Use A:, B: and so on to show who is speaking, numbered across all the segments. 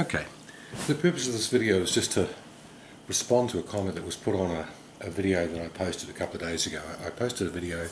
A: Okay, the purpose of this video is just to respond to a comment that was put on a, a video that I posted a couple of days ago. I posted a video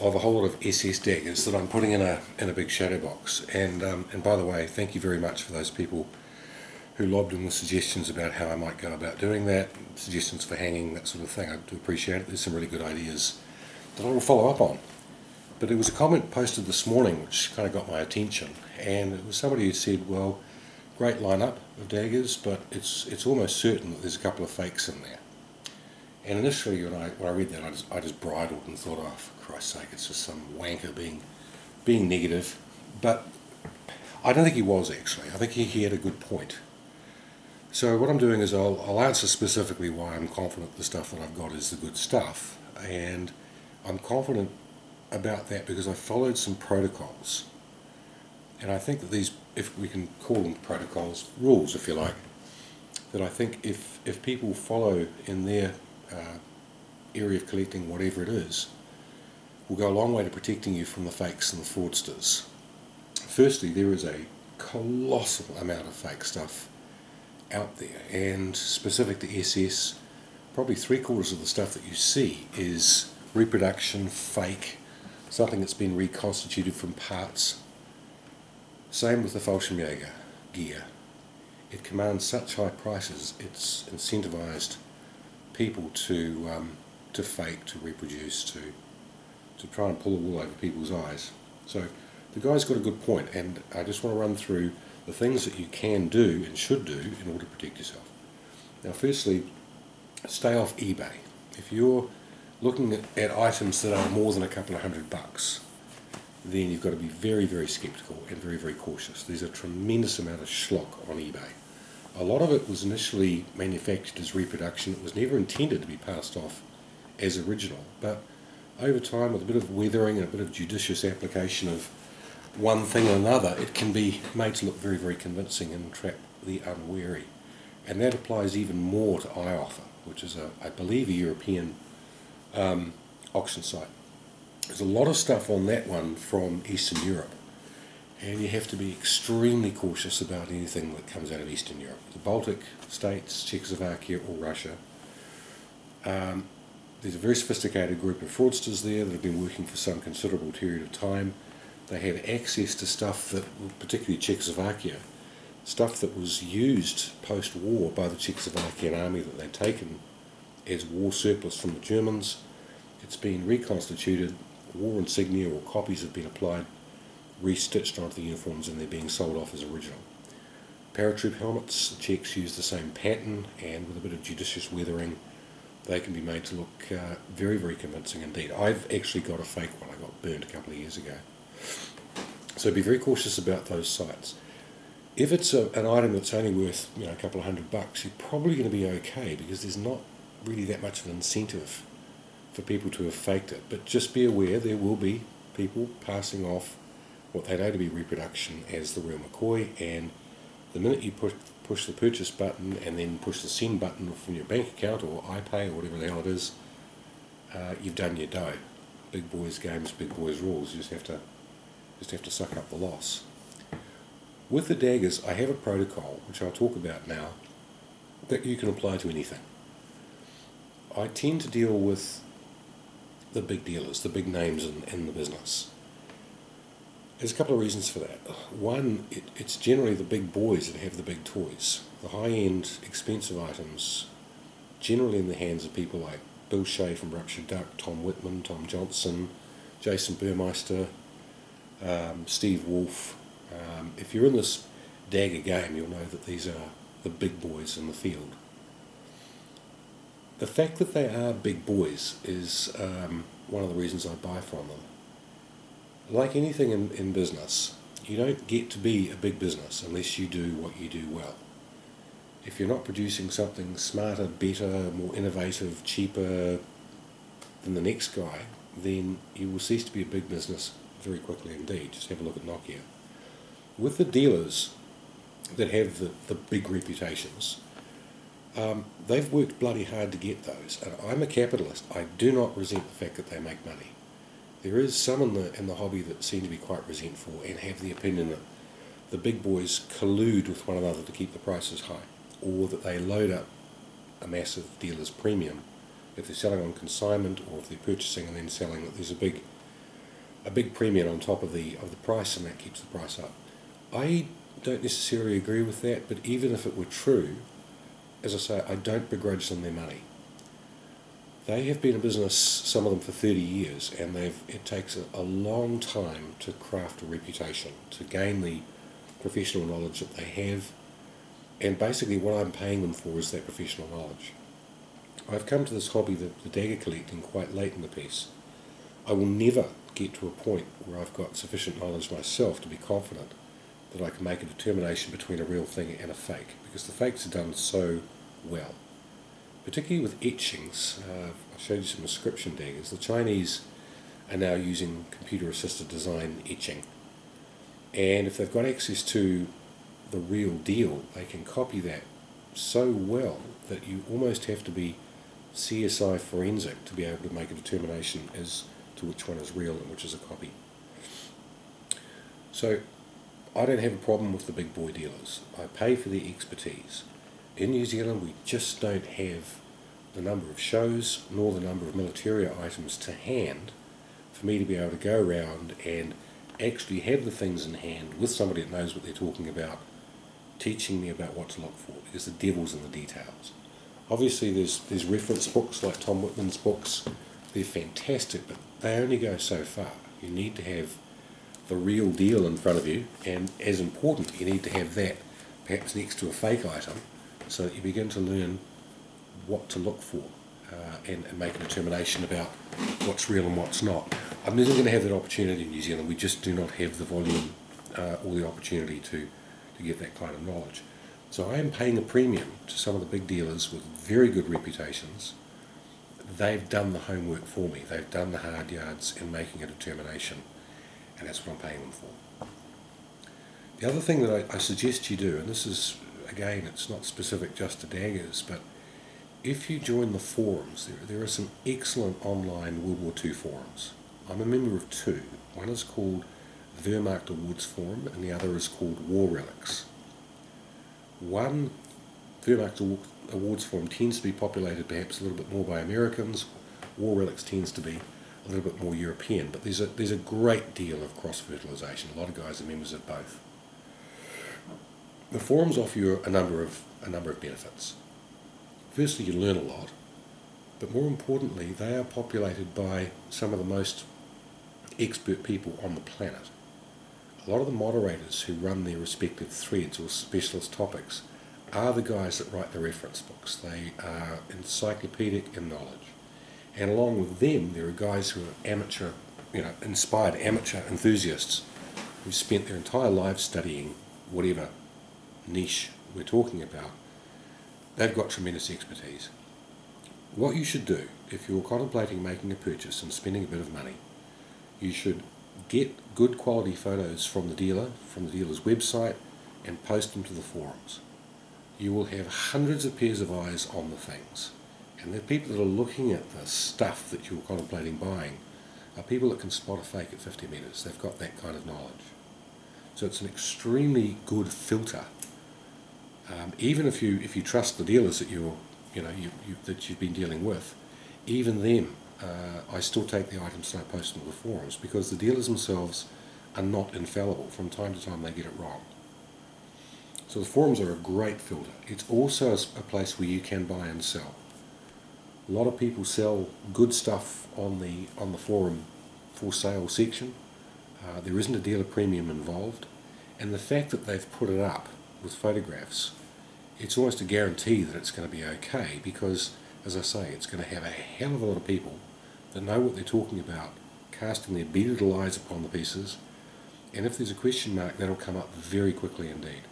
A: of a whole lot of SS daggers that I'm putting in a in a big shadow box. And um, and by the way, thank you very much for those people who lobbed in with suggestions about how I might go about doing that, suggestions for hanging, that sort of thing. I do appreciate it. There's some really good ideas that I will follow up on. But there was a comment posted this morning which kind of got my attention, and it was somebody who said, well, great lineup of daggers, but it's it's almost certain that there's a couple of fakes in there. And initially, when I when I read that, I just I just bridled and thought, oh, for Christ's sake, it's just some wanker being being negative. But I don't think he was actually. I think he, he had a good point. So what I'm doing is I'll, I'll answer specifically why I'm confident the stuff that I've got is the good stuff, and I'm confident about that because I followed some protocols. And I think that these, if we can call them protocols, rules if you like, that I think if, if people follow in their uh, area of collecting whatever it is, will go a long way to protecting you from the fakes and the fraudsters. Firstly, there is a colossal amount of fake stuff out there, and specific to SS, probably three quarters of the stuff that you see is reproduction, fake, something that's been reconstituted from parts. Same with the Fallschirmjäger gear. It commands such high prices, it's incentivized people to um, to fake, to reproduce, to to try and pull the wool over people's eyes. So the guy's got a good point, and I just want to run through the things that you can do and should do in order to protect yourself. Now, firstly, stay off eBay. If you're looking at, at items that are more than a couple of hundred bucks, then you've got to be very, very skeptical and very, very cautious. There's a tremendous amount of schlock on eBay. A lot of it was initially manufactured as reproduction. It was never intended to be passed off as original, but over time, with a bit of weathering and a bit of judicious application of one thing or another, it can be made to look very, very convincing and trap the unwary. And that applies even more to iOffer, which is, a, I believe, a European um, auction site. There's a lot of stuff on that one from Eastern Europe, and you have to be extremely cautious about anything that comes out of Eastern Europe. The Baltic states, Czechoslovakia, or Russia. Um, there's a very sophisticated group of fraudsters there that have been working for some considerable period of time they have access to stuff that, particularly Czechoslovakia, stuff that was used post-war by the Czechoslovakian army that they'd taken as war surplus from the Germans. It's been reconstituted, war insignia or copies have been applied, restitched onto the uniforms and they're being sold off as original. Paratroop helmets, the use the same pattern and with a bit of judicious weathering they can be made to look uh, very, very convincing indeed. I've actually got a fake one I got burned a couple of years ago. So be very cautious about those sites. If it's a, an item that's only worth you know a couple of hundred bucks, you're probably going to be okay because there's not really that much of an incentive for people to have faked it. But just be aware there will be people passing off what they know to be reproduction as the real McCoy, and the minute you push push the purchase button and then push the send button from your bank account or iPay or whatever the hell it is, uh, you've done your dough. Big boys games, big boys rules. You just have to just have to suck up the loss. With the daggers, I have a protocol, which I'll talk about now, that you can apply to anything. I tend to deal with the big dealers, the big names in, in the business. There's a couple of reasons for that. One, it, it's generally the big boys that have the big toys. The high-end, expensive items, generally in the hands of people like Bill Shea from Ruptured Duck, Tom Wittmann, Tom Johnson, Jason Burmeister, um, Steve Wolf. Um, if you're in this dagger game, you'll know that these are the big boys in the field. The fact that they are big boys is um, one of the reasons I buy from them. Like anything in, in business, you don't get to be a big business unless you do what you do well. If you're not producing something smarter, better, more innovative, cheaper than the next guy, then you will cease to be a big business very quickly indeed. Just have a look at Nokia. With the dealers that have the, the big reputations, um, they've worked bloody hard to get those. And I'm a capitalist. I do not resent the fact that they make money. There is some in the in the hobby that seem to be quite resentful and have the opinion that the big boys collude with one another to keep the prices high, or that they load up a massive dealer's premium if they're selling on consignment or if they're purchasing and then selling that there's a big a big premium on top of the of the price and that keeps the price up. I don't necessarily agree with that, but even if it were true, as I say, I don't begrudge them their money. They have been in business, some of them for 30 years, and they've, it takes a, long time to craft a reputation, to gain the professional knowledge that they have, and basically what I'm paying them for is that professional knowledge. I've come to this hobby, the, the dagger collecting, quite late in the piece. I will never get to a point where I've got sufficient knowledge myself to be confident that I can make a determination between a real thing and a fake, because the fakes are done so well. Particularly with etchings, uh, I showed you some inscription daggers. The Chinese are now using computer-assisted design etching, and if they've got access to the real deal, they can copy that so well that you almost have to be CSI forensic to be able to make a determination as to which one is real and which is a copy. So I don't have a problem with the big boy dealers. I pay for their expertise. In New Zealand we just don't have the number of shows nor the number of militaria items to hand for me to be able to go around and actually have the things in hand with somebody that knows what they're talking about teaching me about what to look for because the devil's in the details. Obviously there's there's reference books like Tom Wittmann's books. They're fantastic but they only go so far. You need to have the real deal in front of you and as important you need to have that perhaps next to a fake item so that you begin to learn what to look for uh, and, and, make a determination about what's real and what's not. I'm never going to have that opportunity in New Zealand. We just do not have the volume uh, or the opportunity to, to get that kind of knowledge. So I am paying a premium to some of the big dealers with very good reputations. They've done the homework for me. They've done the hard yards in making a determination, and that's what I'm paying them for. The other thing that I, I suggest you do, and this is, again, it's not specific just to daggers, but if you join the forums, there, there are some excellent online World War II forums. I'm a member of two. One is called Wehrmacht Awards Forum, and the other is called War Relics. One Wehrmacht Awards Forum tends to be populated perhaps a little bit more by Americans. War Relics tends to be a little bit more European, but there's a, there's a great deal of cross-fertilisation. A lot of guys are members of both. The forums offer you a number of, a number of benefits. Firstly, you learn a lot, but more importantly, they are populated by some of the most expert people on the planet. A lot of the moderators who run their respective threads or specialist topics are the guys that write the reference books. They are encyclopedic in knowledge. And along with them, there are guys who are amateur, you know, inspired amateur enthusiasts who've spent their entire lives studying whatever niche we're talking about. They've got tremendous expertise. What you should do, if you're contemplating making a purchase and spending a bit of money, you should get good quality photos from the dealer, from the dealer's website, and post them to the forums. You will have hundreds of pairs of eyes on the things. And the people that are looking at the stuff that you're contemplating buying are people that can spot a fake at 50 metres. They've got that kind of knowledge. So it's an extremely good filter. Um, even if you if you trust the dealers that you're you know you, you, that you've been dealing with, even them uh, I still take the items that I post on the forums because the dealers themselves are not infallible. From time to time they get it wrong. So the forums are a great filter. It's also a place where you can buy and sell. A lot of people sell good stuff on the on the forum for sale section. Uh, there isn't a dealer premium involved, and the fact that they've put it up with photographs, it's almost a guarantee that it's going to be okay because, as I say, it's going to have a hell of a lot of people that know what they're talking about, casting their bearded eyes upon the pieces, and if there's a question mark, that'll come up very quickly indeed.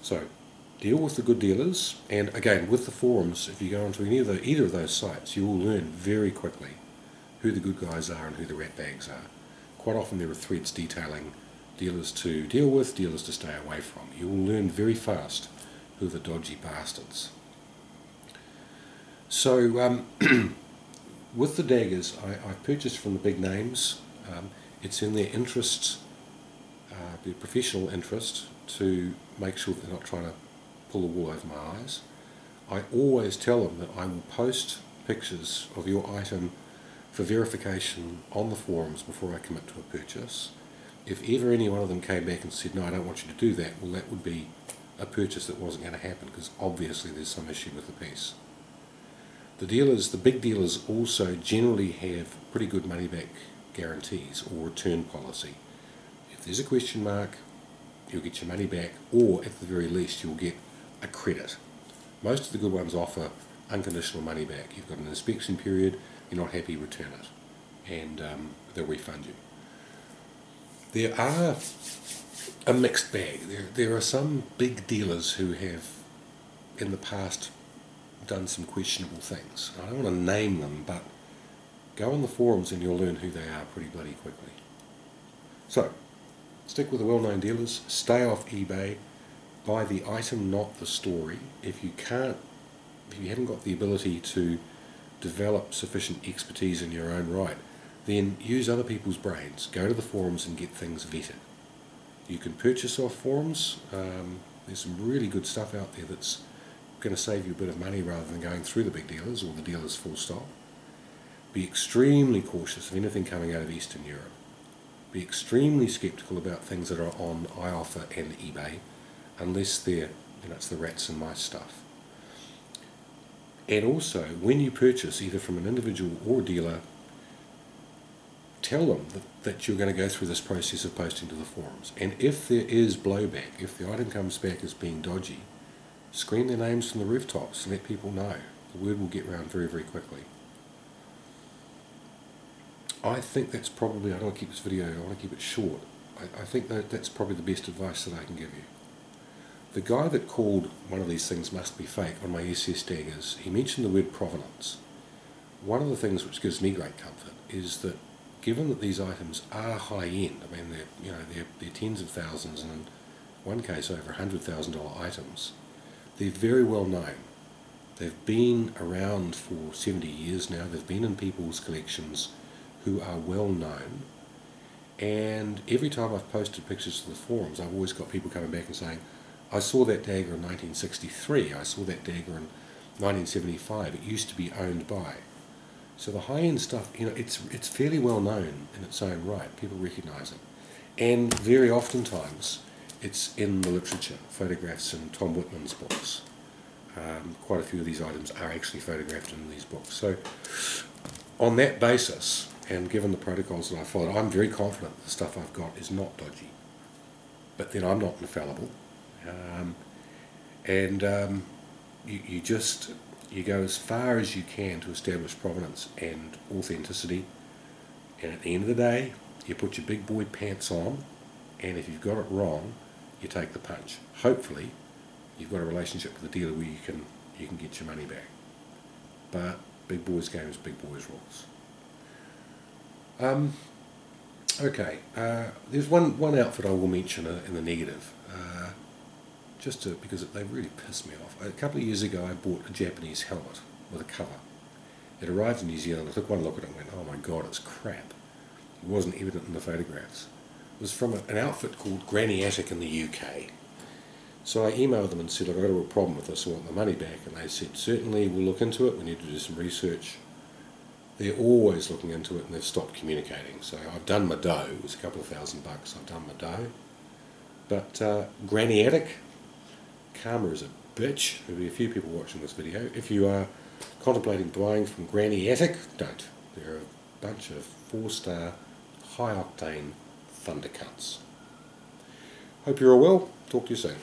A: So, deal with the good dealers, and again, with the forums, if you go onto any of the, either of those sites, you will learn very quickly who the good guys are and who the rat bags are. Quite often there are threads detailing dealers to deal with, dealers to stay away from. You will learn very fast who the dodgy bastards. So, um, with the daggers, I, I purchased from the big names. Um, it's in their interests uh, a professional interest to make sure that they're not trying to pull the wool over my eyes. I always tell them that I will post pictures of your item for verification on the forums before I commit to a purchase. If ever any one of them came back and said, no, I don't want you to do that, well, that would be a purchase that wasn't going to happen because obviously there's some issue with the piece. The dealers, the big dealers also generally have pretty good money back guarantees or return policy. If there's a question mark, you'll get your money back or at the very least you'll get a credit. Most of the good ones offer unconditional money back. You've got an inspection period, you're not happy, return it and um, they'll refund you. There are a mixed bag. There, there are some big dealers who have in the past done some questionable things. I don't want to name them, but go on the forums and you'll learn who they are pretty bloody quickly. So, stick with the well-known dealers, stay off eBay, buy the item, not the story. If you can't, if you haven't got the ability to develop sufficient expertise in your own right, then use other people's brains. Go to the forums and get things vetted. You can purchase off forums. Um, there's some really good stuff out there that's going to save you a bit of money rather than going through the big dealers or the dealers full stop. Be extremely cautious of anything coming out of Eastern Europe. Be extremely skeptical about things that are on iOffer and eBay, unless they're, you know, it's the rats and mice stuff. And also, when you purchase either from an individual or a dealer, tell them that, that you're going to go through this process of posting to the forums. And if there is blowback, if the item comes back as being dodgy, scream their names from the rooftops and let people know. The word will get around very, very quickly. I think that's probably, I don't want to keep this video, I want to keep it short. I, I think that that's probably the best advice that I can give you. The guy that called one of these things must be fake on my SS daggers, he mentioned the word provenance. One of the things which gives me great comfort is that given that these items are high end, I mean they're you know they're, they're tens of thousands and in one case over hundred thousand dollar items, they're very well known. They've been around for 70 years now. They've been in people's collections who are well known. And every time I've posted pictures to the forums, I've always got people coming back and saying, I saw that dagger in 1963, I saw that dagger in 1975, it used to be owned by. So the high-end stuff, you know, it's, it's fairly well known in its own right, people recognise it. And very oftentimes, it's in the literature, photographs in Tom Wittmann's books. Um, quite a few of these items are actually photographed in these books. So on that basis, and given the protocols that I followed, I'm very confident the stuff I've got is not dodgy. But then I'm not infallible. Um, and um, you, you just, you go as far as you can to establish provenance and authenticity. And at the end of the day, you put your big boy pants on, and if you've got it wrong, you take the punch. Hopefully, you've got a relationship with the dealer where you can you can get your money back. But big boys games, big boys rules. Um, okay, uh, there's one one outfit I will mention in the negative, uh, just to, because they really pissed me off. A couple of years ago, I bought a Japanese helmet with a cover. It arrived in New Zealand. I took one look at it and went, "Oh my God, it's crap." It wasn't evident in the photographs It was from an outfit called Granny Attic in the UK. So I emailed them and said, I've got a problem with this, I want the money back. And they said, certainly we'll look into it, we need to do some research. They're always looking into it and they've stopped communicating. So I've done my dough, it was a couple of thousand bucks, I've done my dough. But uh, Granny Attic, karma is a bitch. There'll be a few people watching this video. If you are contemplating buying from Granny Attic, don't. They're a bunch of four-star, high-octane thundercuts. Hope you're all well. Talk to you soon.